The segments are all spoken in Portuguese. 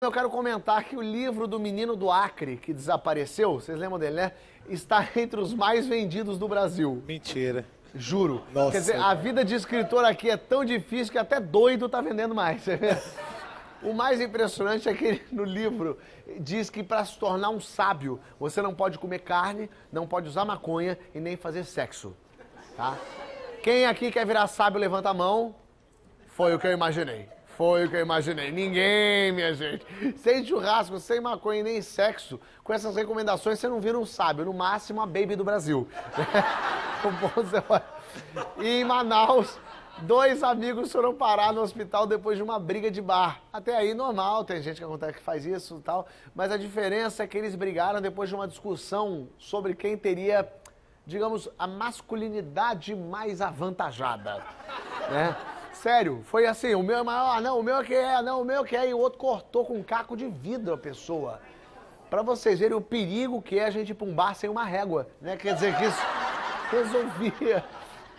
Eu quero comentar que o livro do menino do Acre, que desapareceu, vocês lembram dele, né? Está entre os mais vendidos do Brasil. Mentira. Juro. Nossa. Quer dizer, a vida de escritor aqui é tão difícil que até doido tá vendendo mais. O mais impressionante é que no livro diz que para se tornar um sábio, você não pode comer carne, não pode usar maconha e nem fazer sexo. Tá? Quem aqui quer virar sábio, levanta a mão. Foi o que eu imaginei. Foi o que eu imaginei. Ninguém, minha gente. Sem churrasco, sem maconha e nem sexo. Com essas recomendações, você não vira um sábio. No máximo, a baby do Brasil. e em Manaus, dois amigos foram parar no hospital depois de uma briga de bar. Até aí, normal. Tem gente que acontece que faz isso e tal. Mas a diferença é que eles brigaram depois de uma discussão sobre quem teria, digamos, a masculinidade mais avantajada. Né? Sério, foi assim, o meu é maior, ah, não, o meu é que é, não, o meu é que é, e o outro cortou com um caco de vidro a pessoa. Pra vocês verem o perigo que é a gente ir pra um bar sem uma régua, né? Quer dizer que isso resolvia.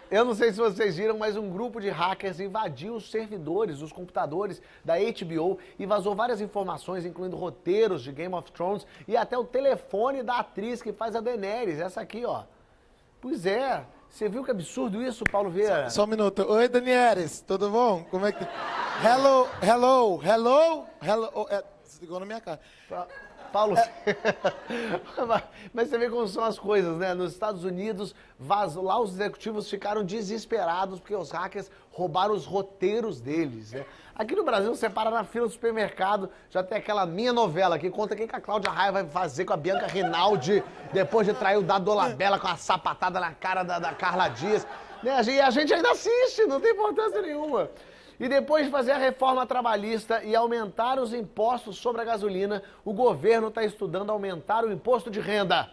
Eu não sei se vocês viram, mas um grupo de hackers invadiu os servidores, os computadores da HBO e vazou várias informações, incluindo roteiros de Game of Thrones e até o telefone da atriz que faz a Daenerys, essa aqui, ó. Pois é, você viu que absurdo isso, Paulo Vieira? Só um minuto. Oi, Danieres, tudo bom? Como é que. Hello, hello, hello, hello. É, desligou na minha cara. Pa Paulo. Mas você vê como são as coisas, né? Nos Estados Unidos, lá os executivos ficaram desesperados porque os hackers roubaram os roteiros deles, né? Aqui no Brasil, você para na fila do supermercado, já tem aquela minha novela que conta o que a Cláudia Raia vai fazer com a Bianca Rinaldi depois de trair o Dado Dolabella com a sapatada na cara da, da Carla Dias. Né? E a gente ainda assiste, não tem importância nenhuma. E depois de fazer a reforma trabalhista e aumentar os impostos sobre a gasolina, o governo está estudando aumentar o imposto de renda.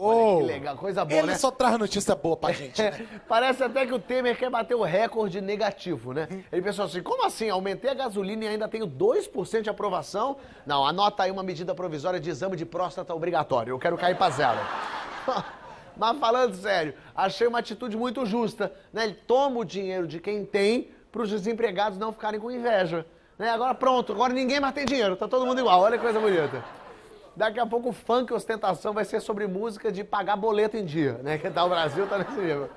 Oh, que legal, coisa boa, ele né? só traz notícia boa pra gente, né? Parece até que o Temer quer bater o recorde negativo, né? Ele pensou assim, como assim? Aumentei a gasolina e ainda tenho 2% de aprovação? Não, anota aí uma medida provisória de exame de próstata obrigatório. Eu quero cair pra zero. Mas falando sério, achei uma atitude muito justa, né? Ele toma o dinheiro de quem tem para os desempregados não ficarem com inveja. Né? Agora pronto, agora ninguém mais tem dinheiro, tá todo mundo igual, olha que coisa bonita. Daqui a pouco o funk ostentação vai ser sobre música de pagar boleto em dia, né? Que tá o Brasil tá nesse nível.